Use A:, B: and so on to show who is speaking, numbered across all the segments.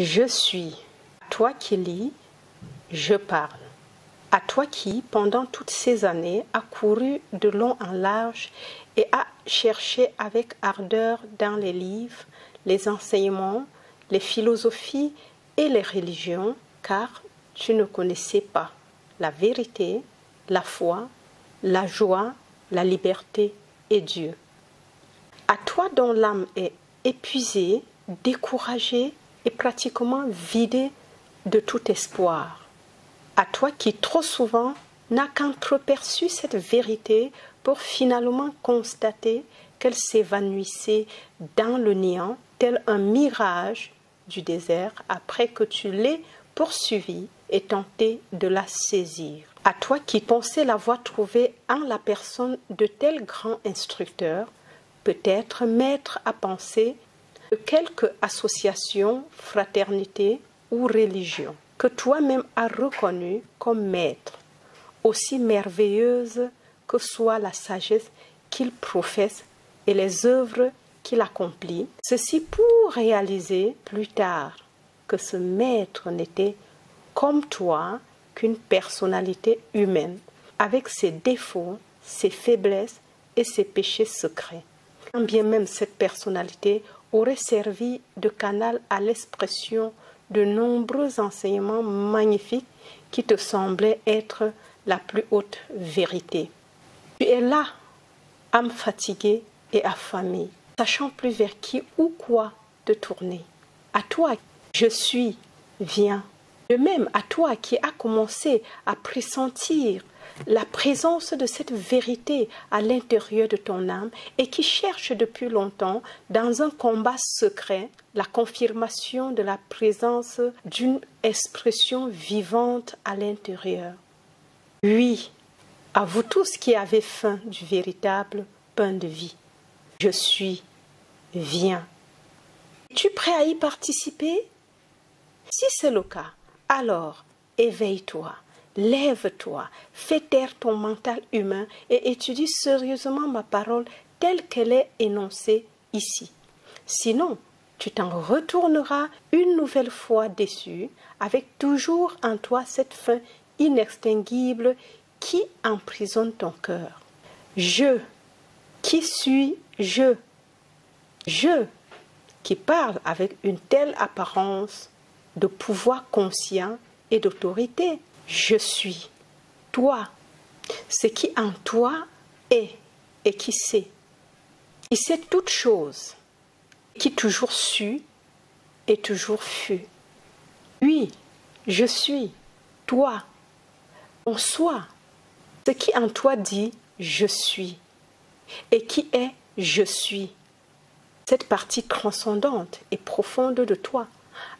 A: Je suis. À toi qui lis, je parle. À toi qui, pendant toutes ces années, a couru de long en large et a cherché avec ardeur dans les livres, les enseignements, les philosophies et les religions, car tu ne connaissais pas la vérité, la foi, la joie, la liberté et Dieu. À toi dont l'âme est épuisée, découragée et pratiquement vidée de tout espoir. À toi qui trop souvent n'a qu'entreperçu cette vérité pour finalement constater qu'elle s'évanouissait dans le néant tel un mirage du désert après que tu l'aies poursuivi et tenté de la saisir. À toi qui pensais l'avoir trouvée en la personne de tel grand instructeur, peut-être maître à penser de quelque association, fraternité ou religion que toi-même as reconnu comme maître, aussi merveilleuse que soit la sagesse qu'il professe et les œuvres qu'il accomplit, ceci pour réaliser plus tard que ce maître n'était comme toi qu'une personnalité humaine, avec ses défauts, ses faiblesses et ses péchés secrets. Bien même cette personnalité aurait servi de canal à l'expression de nombreux enseignements magnifiques qui te semblaient être la plus haute vérité. Tu es là, âme fatiguée et affamée, sachant plus vers qui ou quoi te tourner. À toi, je suis, viens. De même, à toi qui as commencé à pressentir la présence de cette vérité à l'intérieur de ton âme et qui cherche depuis longtemps, dans un combat secret, la confirmation de la présence d'une expression vivante à l'intérieur. Oui, à vous tous qui avez faim du véritable pain de vie, je suis, viens. Es-tu prêt à y participer? Si c'est le cas, alors éveille-toi Lève-toi, fais taire ton mental humain et étudie sérieusement ma parole telle qu'elle est énoncée ici. Sinon, tu t'en retourneras une nouvelle fois déçu, avec toujours en toi cette faim inextinguible qui emprisonne ton cœur. Je, qui suis je, je, qui parle avec une telle apparence de pouvoir conscient et d'autorité je suis, toi, ce qui en toi est et qui sait, qui sait toute chose, qui toujours sut et toujours fut. Oui, je suis, toi, en soi, ce qui en toi dit je suis. Et qui est je suis. Cette partie transcendante et profonde de toi,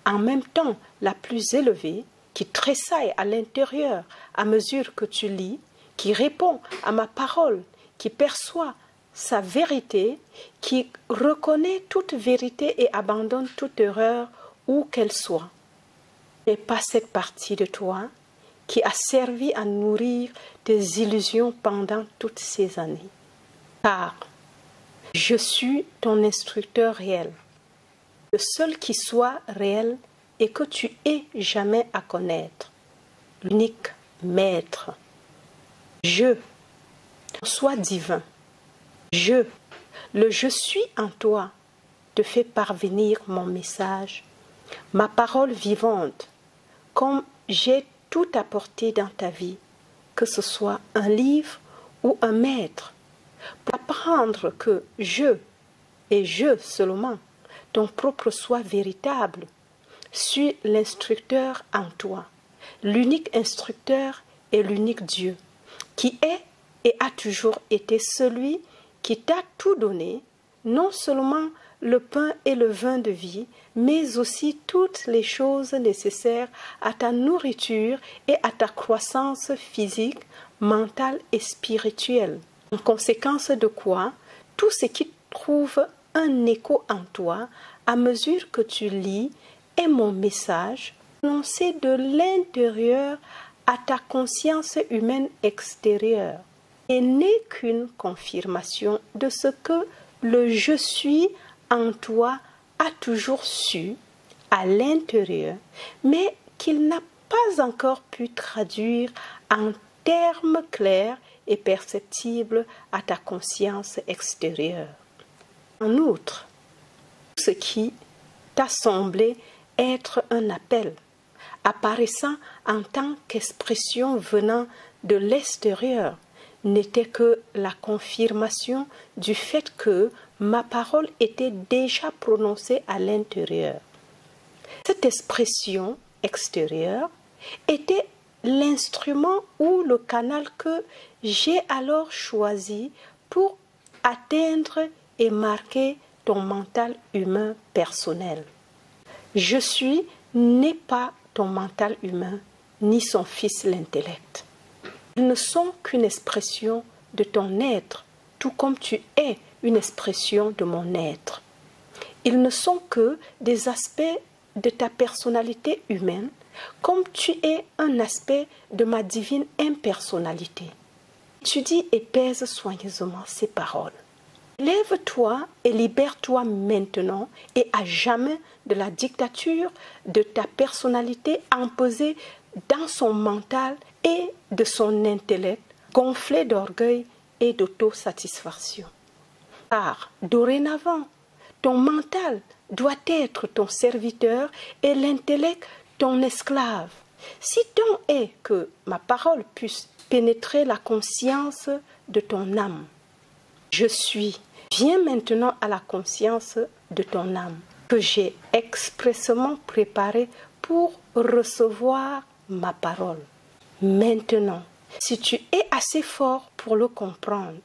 A: en même temps la plus élevée qui tressaille à l'intérieur à mesure que tu lis, qui répond à ma parole, qui perçoit sa vérité, qui reconnaît toute vérité et abandonne toute erreur où qu'elle soit. Et pas cette partie de toi qui a servi à nourrir tes illusions pendant toutes ces années. Car je suis ton instructeur réel. Le seul qui soit réel et que tu aies jamais à connaître. L'unique maître. Je, sois divin. Je, le je suis en toi, te fait parvenir mon message, ma parole vivante, comme j'ai tout apporté dans ta vie, que ce soit un livre ou un maître, pour apprendre que je, et je seulement, ton propre soi véritable, suis l'instructeur en toi. L'unique instructeur est l'unique Dieu, qui est et a toujours été celui qui t'a tout donné, non seulement le pain et le vin de vie, mais aussi toutes les choses nécessaires à ta nourriture et à ta croissance physique, mentale et spirituelle. En conséquence de quoi, tout ce qui trouve un écho en toi, à mesure que tu lis mon message lancé de l'intérieur à ta conscience humaine extérieure et n'est qu'une confirmation de ce que le je suis en toi a toujours su, à l'intérieur, mais qu'il n'a pas encore pu traduire en termes clairs et perceptibles à ta conscience extérieure. En outre, ce qui t'a semblé être un appel, apparaissant en tant qu'expression venant de l'extérieur, n'était que la confirmation du fait que ma parole était déjà prononcée à l'intérieur. Cette expression extérieure était l'instrument ou le canal que j'ai alors choisi pour atteindre et marquer ton mental humain personnel. Je suis n'est pas ton mental humain, ni son fils l'intellect. Ils ne sont qu'une expression de ton être, tout comme tu es une expression de mon être. Ils ne sont que des aspects de ta personnalité humaine, comme tu es un aspect de ma divine impersonnalité. Étudie et pèse soigneusement ces paroles. Lève-toi et libère-toi maintenant et à jamais de la dictature de ta personnalité imposée dans son mental et de son intellect gonflé d'orgueil et d'autosatisfaction. Car dorénavant, ton mental doit être ton serviteur et l'intellect ton esclave. Si tant est que ma parole puisse pénétrer la conscience de ton âme, je suis Viens maintenant à la conscience de ton âme que j'ai expressément préparée pour recevoir ma parole. Maintenant, si tu es assez fort pour le comprendre,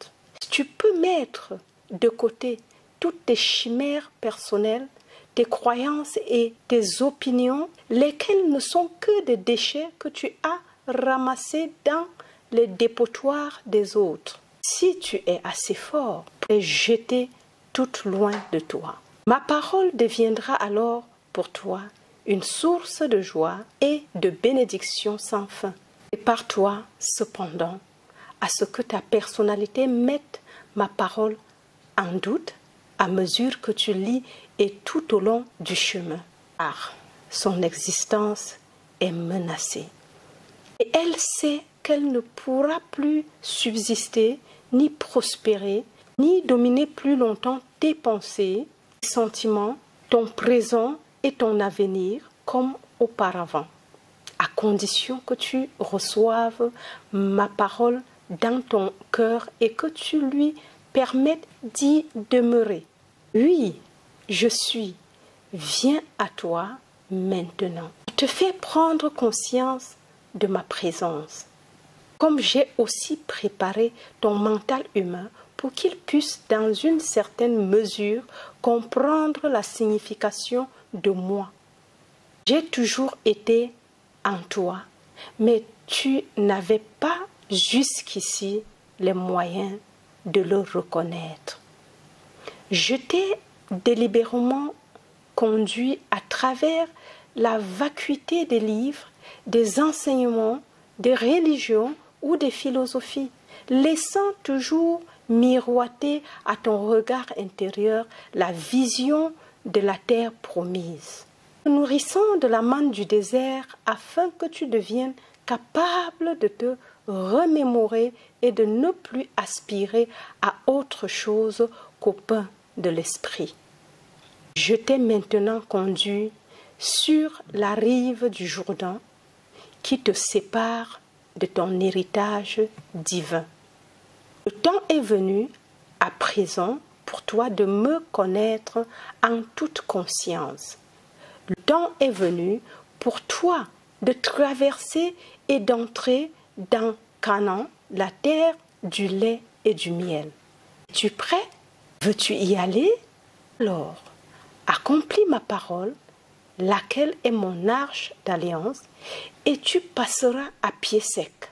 A: tu peux mettre de côté toutes tes chimères personnelles, tes croyances et tes opinions, lesquelles ne sont que des déchets que tu as ramassés dans les dépotoirs des autres. Si tu es assez fort et jeter toute loin de toi. Ma parole deviendra alors pour toi une source de joie et de bénédiction sans fin. Et par toi, cependant, à ce que ta personnalité mette ma parole en doute à mesure que tu lis et tout au long du chemin. Car son existence est menacée. Et elle sait qu'elle ne pourra plus subsister ni prospérer ni dominer plus longtemps tes pensées, tes sentiments, ton présent et ton avenir comme auparavant, à condition que tu reçoives ma parole dans ton cœur et que tu lui permettes d'y demeurer. Oui, je suis. Viens à toi maintenant. Je te fais prendre conscience de ma présence. Comme j'ai aussi préparé ton mental humain pour qu'il puisse dans une certaine mesure comprendre la signification de moi. J'ai toujours été en toi, mais tu n'avais pas jusqu'ici les moyens de le reconnaître. Je t'ai délibérément conduit à travers la vacuité des livres, des enseignements, des religions ou des philosophies, laissant toujours miroiter à ton regard intérieur la vision de la terre promise. Nourrissant de la manne du désert afin que tu deviennes capable de te remémorer et de ne plus aspirer à autre chose qu'au pain de l'esprit. Je t'ai maintenant conduit sur la rive du Jourdain qui te sépare de ton héritage divin. Le temps est venu, à présent, pour toi de me connaître en toute conscience. Le temps est venu pour toi de traverser et d'entrer dans Canaan, la terre du lait et du miel. Es-tu prêt? Veux-tu y aller? Alors, accomplis ma parole, laquelle est mon arche d'alliance, et tu passeras à pied sec.